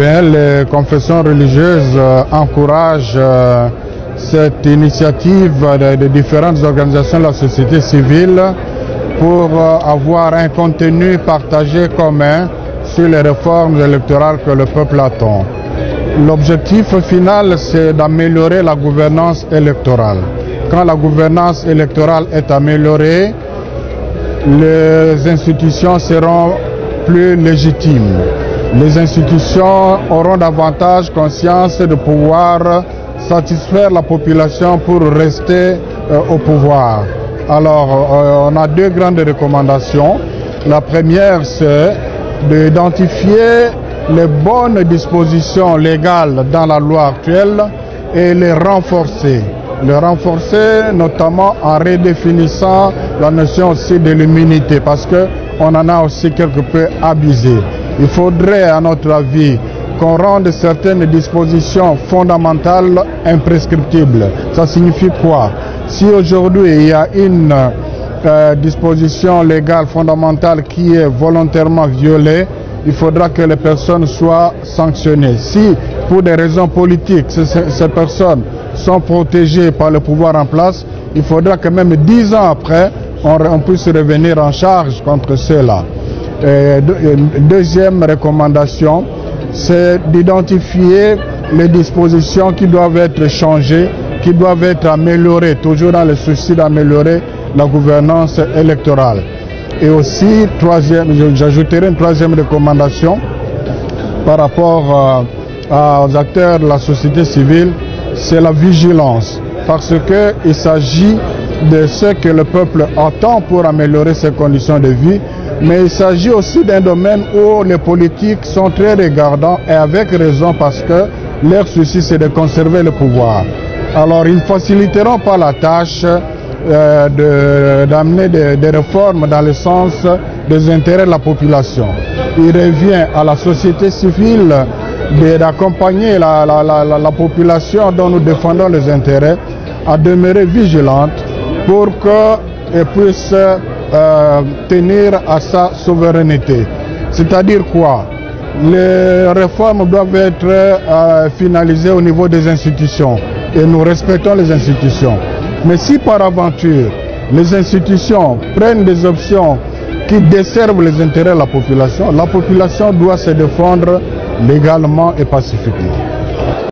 Les confessions religieuses euh, encouragent euh, cette initiative de, différentes organisations de la société civile pour euh, avoir un contenu partagé commun sur les réformes électorales que le peuple attend. L'objectif final, c'est d'améliorer la gouvernance électorale. Quand la gouvernance électorale est améliorée, les institutions seront plus légitimes. Les institutions auront davantage conscience de pouvoir satisfaire la population pour rester euh, au pouvoir. Alors, euh, on a deux grandes recommandations. La première, c'est d'identifier les bonnes dispositions légales dans la loi actuelle et les renforcer. Les renforcer notamment en redéfinissant la notion aussi de l'immunité parce qu'on en a aussi quelque peu abusé. Il faudrait, à notre avis, qu'on rende certaines dispositions fondamentales imprescriptibles. Ça signifie quoi? Si aujourd'hui il y a une euh, disposition légale fondamentale qui est volontairement violée, il faudra que les personnes soient sanctionnées. Si, pour des raisons politiques, ces, personnes sont protégées par le pouvoir en place, il faudra que même dix ans après, on, on puisse revenir en charge contre ceux-là. Deuxième recommandation, c'est d'identifier les dispositions qui doivent être changées, qui doivent être améliorées, toujours dans le souci d'améliorer la gouvernance électorale. Et aussi, troisième, j'ajouterai une troisième recommandation par rapport euh, aux acteurs de la société civile, c'est la vigilance. Parce qu'il s'agit de ce que le peuple attend pour améliorer ses conditions de vie, mais il s'agit aussi d'un domaine où les politiques sont très regardants et avec raison parce que leur souci c'est de conserver le pouvoir. Alors ils ne faciliteront pas la tâche euh, d'amener de, des, réformes dans le sens des intérêts de la population. Il revient à la société civile d'accompagner la, la, population dont nous défendons les intérêts à demeurer vigilante pour qu'elle puisse euh, tenir à sa souveraineté. C'est-à-dire quoi? Les réformes doivent être euh, finalisées au niveau des institutions et nous respectons les institutions. Mais si par aventure les institutions prennent des options qui desservent les intérêts de la population, la population doit se défendre légalement et pacifiquement.